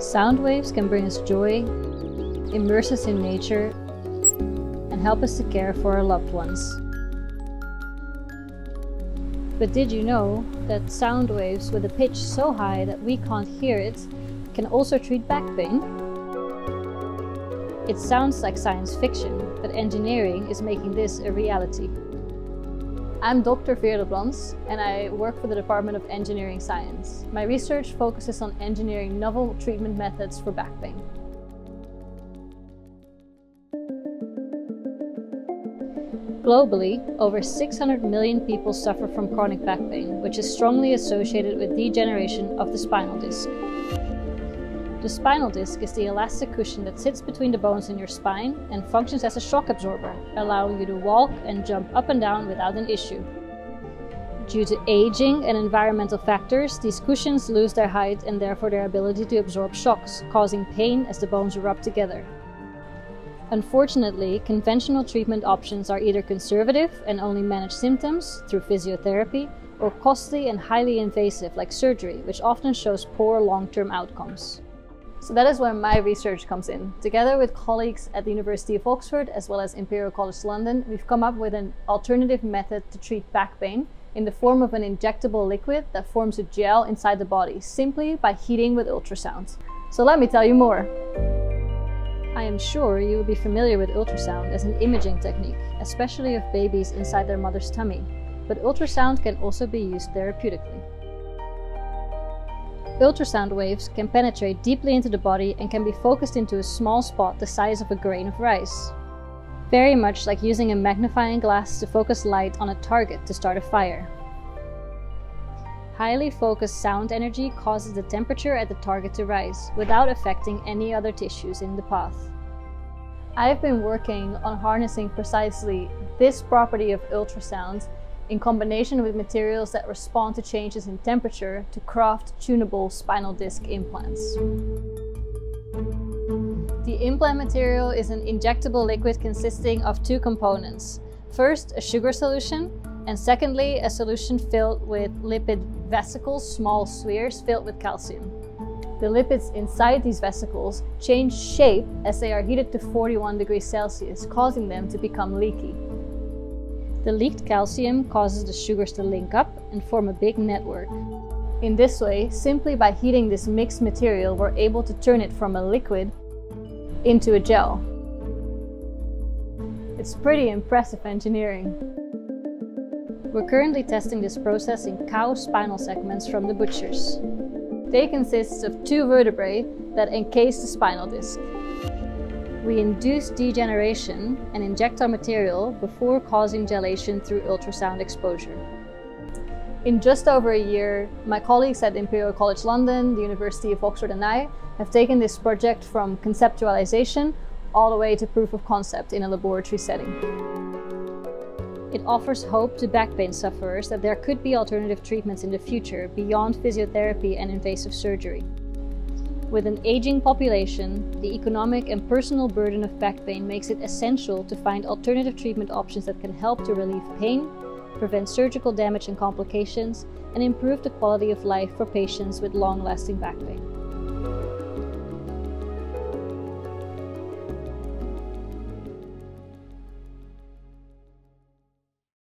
Sound waves can bring us joy, immerse us in nature, and help us to care for our loved ones. But did you know that sound waves with a pitch so high that we can't hear it can also treat back pain? It sounds like science fiction, but engineering is making this a reality. I'm Dr. Veerle Brans and I work for the Department of Engineering Science. My research focuses on engineering novel treatment methods for back pain. Globally, over 600 million people suffer from chronic back pain, which is strongly associated with degeneration of the spinal disc. The spinal disc is the elastic cushion that sits between the bones in your spine and functions as a shock absorber, allowing you to walk and jump up and down without an issue. Due to aging and environmental factors, these cushions lose their height and therefore their ability to absorb shocks, causing pain as the bones rub together. Unfortunately, conventional treatment options are either conservative and only manage symptoms through physiotherapy, or costly and highly invasive like surgery, which often shows poor long-term outcomes. So that is where my research comes in. Together with colleagues at the University of Oxford as well as Imperial College London, we've come up with an alternative method to treat back pain in the form of an injectable liquid that forms a gel inside the body simply by heating with ultrasound. So let me tell you more. I am sure you will be familiar with ultrasound as an imaging technique, especially of babies inside their mother's tummy, but ultrasound can also be used therapeutically. Ultrasound waves can penetrate deeply into the body and can be focused into a small spot the size of a grain of rice. Very much like using a magnifying glass to focus light on a target to start a fire. Highly focused sound energy causes the temperature at the target to rise, without affecting any other tissues in the path. I've been working on harnessing precisely this property of ultrasound in combination with materials that respond to changes in temperature to craft tunable spinal disc implants. The implant material is an injectable liquid consisting of two components. First, a sugar solution, and secondly, a solution filled with lipid vesicles, small spheres filled with calcium. The lipids inside these vesicles change shape as they are heated to 41 degrees Celsius, causing them to become leaky. The leaked calcium causes the sugars to link up and form a big network. In this way, simply by heating this mixed material, we're able to turn it from a liquid into a gel. It's pretty impressive engineering. We're currently testing this process in cow spinal segments from the butchers. They consist of two vertebrae that encase the spinal disc. We induce degeneration and inject our material before causing gelation through ultrasound exposure. In just over a year, my colleagues at Imperial College London, the University of Oxford and I have taken this project from conceptualization all the way to proof of concept in a laboratory setting. It offers hope to back pain sufferers that there could be alternative treatments in the future beyond physiotherapy and invasive surgery. With an aging population, the economic and personal burden of back pain makes it essential to find alternative treatment options that can help to relieve pain, prevent surgical damage and complications, and improve the quality of life for patients with long-lasting back pain.